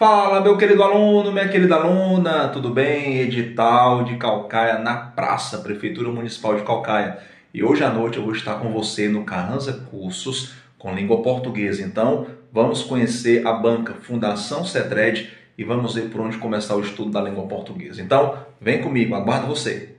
Fala, meu querido aluno, minha querida aluna, tudo bem? Edital de Calcaia na Praça, Prefeitura Municipal de Calcaia. E hoje à noite eu vou estar com você no Carranza Cursos com língua portuguesa. Então, vamos conhecer a banca Fundação Cetred e vamos ver por onde começar o estudo da língua portuguesa. Então, vem comigo, aguardo você.